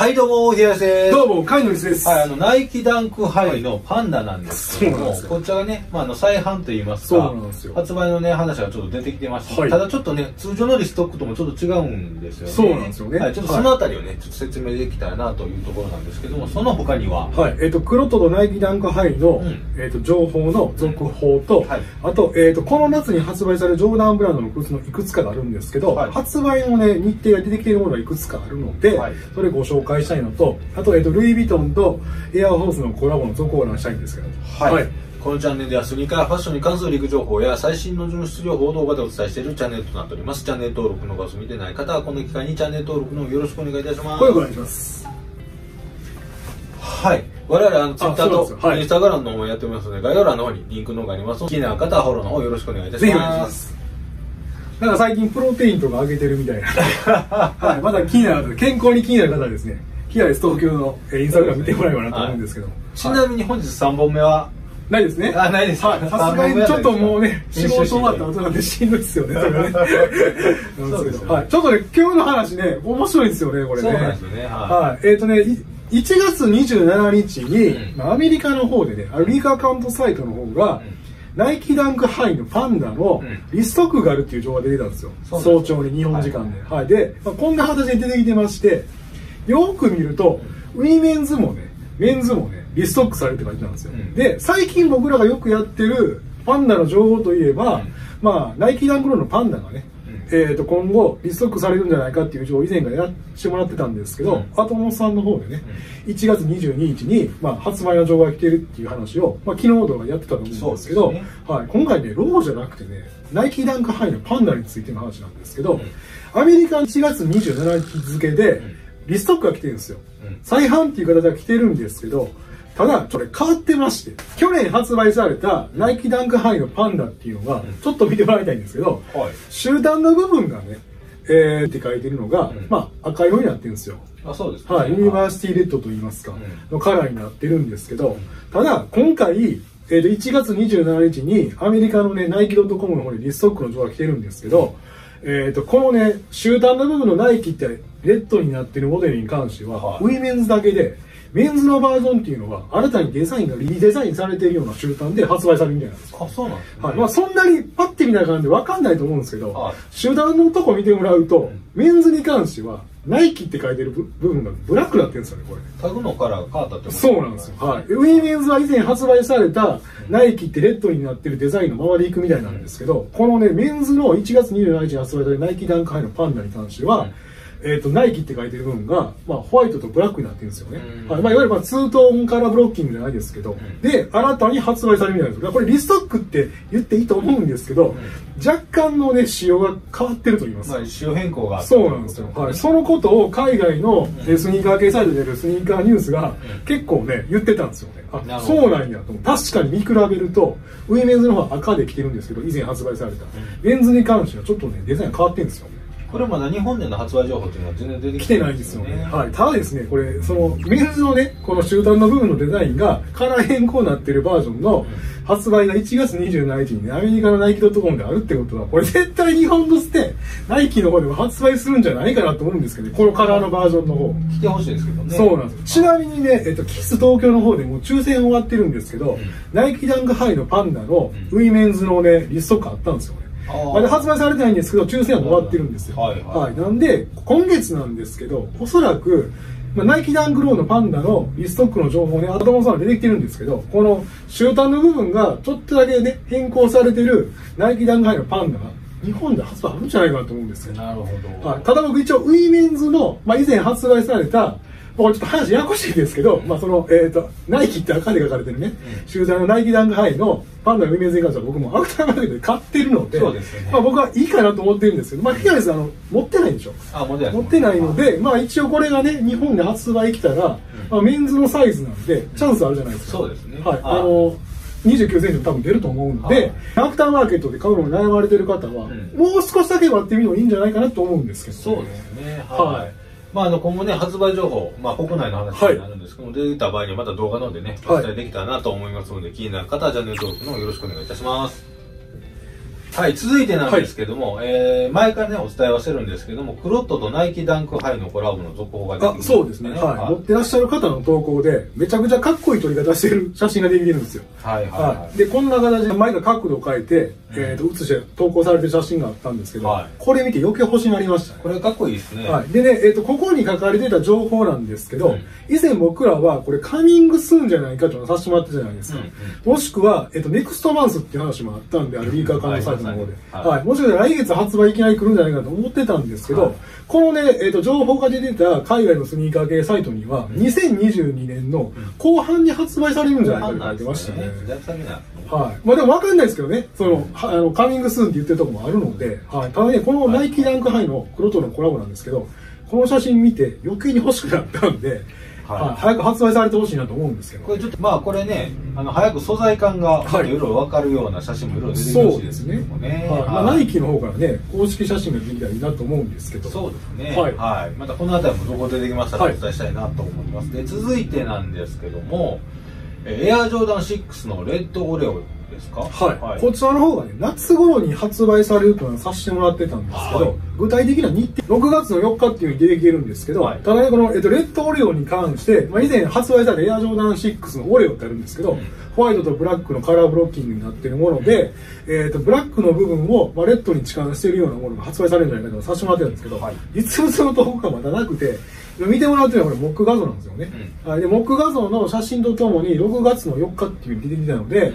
はい、どうも、平安です。どうも、カイノリスです。はい、あの、ナイキダンクハイのパンダなんですけども、そうなんですよ。こちらがね、まあ、あの、再販といいますそうかなんですよ、発売のね、話がちょっと出てきてまして、はい。ただちょっとね、通常のリストックともちょっと違うんですよね。そうなんですよね。はい、ちょっとそのあたりをね、ちょっと説明できたらなというところなんですけども、その他には、はい、えっ、と、黒とナイキダンクハイの、うん。えっ、と、情報の続報と、はい。あと、えっ、と、この夏に発売されるジョーダンブランドの靴のいくつかがあるんですけど、はい。発売のね、日程が出てきているものがいくつかあるので、はい。それご紹介したいのと、あと、えっ、と、ルイ・ヴィトンとエアフォースのコラボの続報を話したいんですけど、はい。このチャンネルではスニーカーやファッションに関するリーク情報や最新の純質情報を動画でお伝えしているチャンネルとなっております。チャンネル登録の画像見てない方はこの機会にチャンネル登録の方よろしくお願いいたします。これお願いします。はい。我々、あの、ツイッターとインスタグラムの方もやっておりますので、概要欄の方にリンクの方があります気になる方はフォローの方よろしくお願いいたします。なんか最近プロテインとか上げてるみたいな。はい、まだ気になる方、健康に気になる方はですね、ヒアレス東京のえーインスタグラム見てもらえばなと思うんですけども。ちなみに本日3本目は、ないですね。あないですはい。さすがにちょっともうね、仕事終わった後なんでしんどいですよね、それね。そうですはい。ちょっとね、今日の話ね、面白いですよね、これね。そうなんですよねはいはい。えっ、とね、い1月27日に、うんまあアメリカの方でね、あのリークアカウントサイトの方が、ナイキダンクハイのパンダのうんリストックがあるっていう情報が出てたんですよ。そうなん早朝に日本時間で。はい。で、まあ、こんな形で出てきてまして、よく見ると、ウィメンズもね、メンズもね、リストックされて書いてたんですよ。うんで、最近僕らがよくやってるパンダの情報といえば、うんまあ、ナイキダンクローのパンダがね、うんえー、と今後リストックされるんじゃないかっていう情報を以前からやってもらってたんですけど、うん。アトモスさんの方でね、1月22日に、まあ、発売の情報が来てるっていう話を、まあ、昨日動画でやってたと思うんですけどね。はい、今回ねローじゃなくてねナイキダンクハイのパンダについての話なんですけど、うん。アメリカ1月27日付でん。リストックが来てるんですよ、うん。再販っていう形は来てるんですけどただそれ変わってまして去年発売されたナイキダンクハイのパンダっていうのがうん。ちょっと見てもらいたいんですけど、はい。シュータンの部分がね、えー、って書いてるのが、うん。まあ赤色になってるんですよ。あ、そうですねはい、ユニバーシティレッドと言いますか、うん。のカラーになってるんですけど、ただ今回、えー、と1月27日にアメリカのね、ナイキ .com の方にリストックの情報が来てるんですけど、えー、とこのね、シュータンの部分のナイキってレッドになってるモデルに関しては、はい。ウィメンズだけで、メンズのバージョンっていうのは新たにデザインがリデザインされているようなシュータンで発売されるみたいなんですよあ、そうなんですね。はい。まあ、そんなにパッて見た感じで分かんないと思うんですけど、はい。シュータンのとこ見てもらうと、んメンズに関してはナイキって書いてる部分がブラックになってるんですよねこれ。タンのカラーが変わったってことそうなんですよ、はい、ウィーメンズは以前発売されたナイキってレッドになってるデザインのままでいくみたいなんですけど、このねメンズの1月27日に発売されたナイキダンクハイのパンダに関しては、うんえー、とナイキって書いてる部分が、まあ、ホワイトとブラックになってるんですよね、うん。はいまあ、いわゆるまあツートーンカラーブロッキングじゃないですけど、ん。で新たに発売されるみたいなんですよこれリストックって言っていいと思うんですけど、若干のね仕様が変わってると言いますか。まあ、仕様変更がそうなんですよ、はい、そのことを海外のえスニーカー系サイトで出るスニーカーニュースがうん。結構ね言ってたんですよね。あそうなんやと確かに見比べるとウィメンズの方は赤で来てるんですけど以前発売された、メンズに関してはちょっとねデザインが変わってるんですよこれまだ日本での発売情報っていうのは全然出てき来てないんですよね、はい、ただですねこれそのメンズのねこの集団の部分のデザインがカラー変更になってるバージョンの発売が1月27日にねアメリカのナイキ .com であるってことはこれ絶対日本としてナイキの方でも発売するんじゃないかなと思うんですけどねこのカラーのバージョンの方。来てほしいですけどね。そうなんです。ちなみにね、えっと、キス東京の方でもう抽選終わってるんですけど、ん。ナイキダンクハイのパンダのうん。ウィメンズのねリストックがあったんですよねまだ発売されてないんですけど抽選は終わってるんですよ。はいはい。なんで今月なんですけどおそらくまあナイキダンクローのパンダのリストックの情報ね、アトモスさんが出てきてるんですけど、このシュータンの部分がちょっとだけね、変更されてるナイキダンクハイのパンダが日本で発売あるんじゃないかなと思うんですよ。なるほど、はい、ただ僕一応ウィメンズの、まあ、以前発売されたまあこれちょっと話ややこしいですけど、まあその、えっ、と、ナイキって赤で書かれてるね、うん。シュータンのナイキダンクハイのパンダのウィメンズに関しては僕もアフターマーケットで買ってるので、そうですよね。まあ僕はいいかなと思ってるんですけど、まあ、ヒアレスあの、持ってないんでしょ？あモデル持ってないので、まあ一応これがね、日本で発売来たら、まあメンズのサイズなんで、チャンスあるじゃないですか。そうですね。はい。ああの、29センチも多分出ると思うので、アフターマーケットで買うのに悩まれてる方は、ん。もう少しだけ待ってみるのいいんじゃないかなと思うんですけど、そうですね。はいまあ、あの今後ね発売情報、まあ、国内の話になるんですけども、出た場合にはまた動画の方でねおはい。伝えできたらなと思いますので、気になる方はチャンネル登録の方よろしくお願いいたしますはい、続いてなんですけども、えー前からね、お伝えはしてるんですけども、クロットとナイキダンクハイのコラボの続報が出てきあ、そうですね。はい。持ってらっしゃる方の投稿で、めちゃくちゃかっこいい撮り方してる 写真ができてるんですよ。はいはいは。はいい。で、こんな形で前が角度を変えて、えっ、と、写して投稿されてる写真があったんですけど、はいこれ見て余計欲しになりましたね。これかっこいいですね。はい。でね、えっ、と、ここに書かれてた情報なんですけど、うん以前僕らは、これカミングスーンじゃないかというのをさせてもらったじゃないですか。うんもしくは、えっ、と、ネクストマンスっていう話もあったんで、あるリーカー関のサイトの方で。はいはい。もしかしたら来月発売いきなり来るんじゃないかと思ってたんですけど、はいこのね、えっ、と、情報が出てた海外のスニーカー系サイトには、2022年の後半に発売されるんじゃないかと書いてましたね。はい。まあでも分かんないですけどね、その、はあの、カミングスーンって言ってるところもあるので、はい。ただね、このナイキダンクハイの黒とのコラボなんですけど、この写真見て余計に欲しくなったんで、はいはい、早く発売されてほしいなと思うんですけど。これちょっと、まあこれね、あの、早く素材感が、はいいろいろわかるような写真もいろいろ出てきてほしいですねね。はい。まあ、ナイキの方からね、公式写真ができたらいいなと思うんですけど。そうですね。はいはい。またこの辺りもどこ出てきましたらおはい伝えしたいなと思います。で、続いてなんですけども、えーエアジョーダン6のレッドオレオですか？はい、こちらの方がね、夏頃に発売されるというのはさせてもらってたんですけど、はい。具体的な日程、6月の4日っていうふうに出てきてるんですけど、はい。ただね、この、えっと、レッドオレオに関して、まあ、以前発売されたエアジョーダン6のオレオってあるんですけど、うん。ホワイトとブラックのカラーブロッキングになっているもので、えっと、ブラックの部分を、まあ、レッドに置換しているようなものが発売されるんじゃないかとさせてもらってたんですけど、はい。実物の投稿がまだなくて、見てもらってるのはこれモック画像なんですよね。はい、で、モック画像の写真とともに6月の4日っていう出てきたので、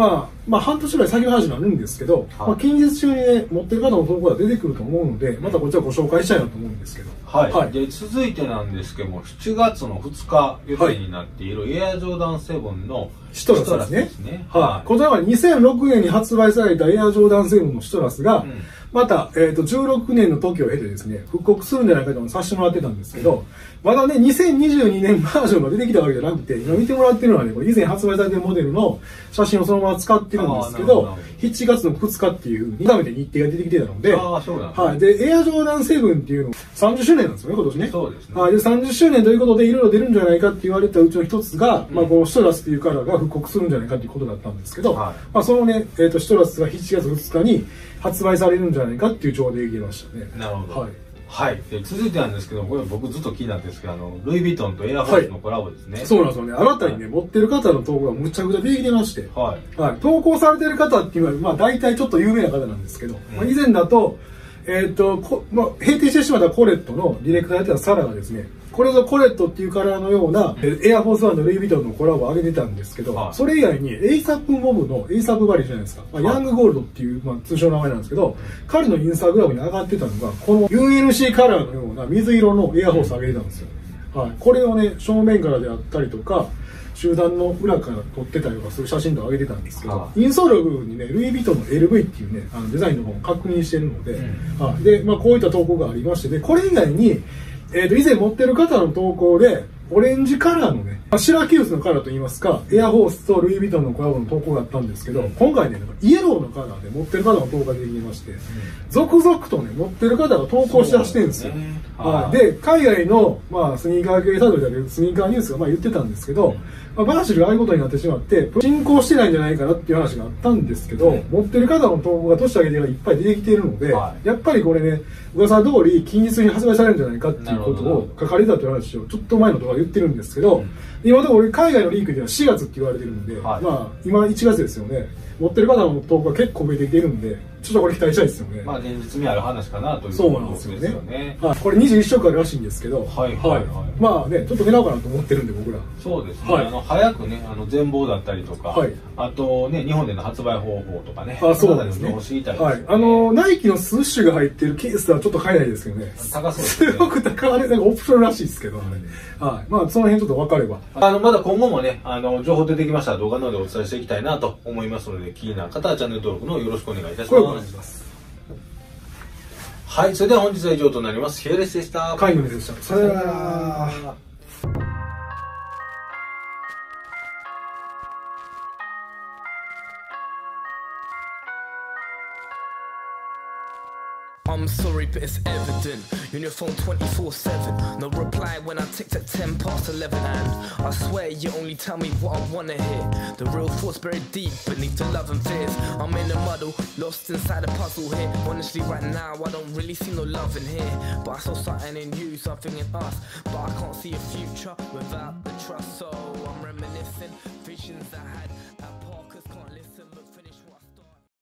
まあ、まあ、半年ぐらい先の話になるんですけど、まあ、近日中にね、持ってる方の投稿が出てくると思うので、またこちらご紹介したいなと思うんですけど。はい、はい。で続いてなんですけども7月の2日予定になっているエアジョーダン7のシトラスですね。シトラスですね。はい。こちらは2006年に発売されたエアジョーダン7のシトラスが、うんまた、えっ、と、16年の時を経てですね、復刻するんじゃないかとさせてもらってたんですけど、まだね、2022年バージョンが出てきたわけじゃなくて、今見てもらってるのはね、これ以前発売されてるモデルの写真をそのまま使ってるんですけど、7月の2日っていう、2めて日程が出てきてたので、ああそうなんですねはい。で、エアジョーダン7っていうの、30周年なんですよね、今年ね。そうですねはい。で、30周年ということで、いろいろ出るんじゃないかって言われたうちの一つが、うんまあ、このシトラスっていうカラーが復刻するんじゃないかっていうことだったんですけど、はいまあ、そのね、えっ、と、シトラスが7月2日に発売されるんじゃないかっていう情報できましたね。なるほどはい。はい、で続いてなんですけどこれ僕ずっと気になってるんですけどあのルイ・ヴィトンとエアフォースのコラボですね、そうなんですよね。新たにね、持ってる方の投稿がむちゃくちゃ出てきてまして、はい。はい、投稿されてる方っていうのは、まあ、大体ちょっと有名な方なんですけど、まあ、以前だと、えっ、と、こまあ、閉店してしまったコレットのディレクターやってたサラがですね、これぞコレットっていうカラーのような、えエアフォースワンとルイ・ヴィトンのコラボを上げてたんですけど、はい。それ以外に、エイサップ・モブのエイサップ・バリーじゃないですか、まあ、はい。ヤング・ゴールドっていう、まあ、通称の名前なんですけど、彼のインスタグラムに上がってたのが、この UNC カラーのような水色のエアフォース上げてたんですよ。はい、これをね、正面からであったりとか、集団の裏から撮ってたりとかする写真とか上げてたんですけど、はインソールの部分にね、ルイ・ヴィトンの LV っていうね、あのデザインの方も確認してるので、うん。はい、で、まあ、こういった投稿がありまして、で、これ以外に、えっ、と、以前持ってる方の投稿で、オレンジカラーのね、シラキュースのカラーといいますか、エアホースとルイ・ヴィトンのコラボの投稿があったんですけど、今回ね、なんかイエローのカラーで持ってる方の投稿が出てきまして、続々とね、持ってる方が投稿しだしてるんですよ。はい、で、海外の、まあ、スニーカー系サイトであるスニーカーニュースがまあ言ってたんですけど、まあ、バーシルがああいうことになってしまって、進行してないんじゃないかなっていう話があったんですけど、うん。持ってる方の投稿が年上げてからいっぱい出てきているので、はい。やっぱりこれね、噂通り近日に発売されるんじゃないかっていうことを書かれたという話をちょっと前の動画で言ってるんですけど、うん今のところ俺海外のリークでは4月って言われてるんで、はいまあ今1月ですよね。持ってる方の投稿が結構増えてきてるんで、ちょっとこれ期待したいですよね。まあ現実味ある話かなというそうなんですよね。ねはい、これ21色あるらしいんですけど、はいはいはいまあね、ちょっと狙おうかなと思ってるんで、僕ら。そうですね、はいあの早くねあの全貌だったりとか、はいあとね日本での発売方法とかねあ、そうなんですね。ですよねはい。あの、ナイキのスッシュが入ってるケースはちょっと買えないですけどね。高そうですねすごく高あれ、なんかオプションらしいですけど。はい。まあ、その辺ちょっと分かれば。あのまだ今後もねあの情報出てきましたら動画などでお伝えしていきたいなと思いますので気になる方はチャンネル登録のよろしくお願いいたしこれお願いします。はいそれでは本日は以上となりますヒエレスでした会の目でした。さよなら。I'm sorry, but it's evident. You're on your phone 24 7. No reply when I ticked at 10 past 11. And I swear you only tell me what I wanna hear. The real thoughts buried deep beneath the love and fears. I'm in a muddle, lost inside a puzzle here. Honestly, right now, I don't really see no love in here. But I saw something in you, something in us. But I can't see a future without the trust. So I'm reminiscing visions I had.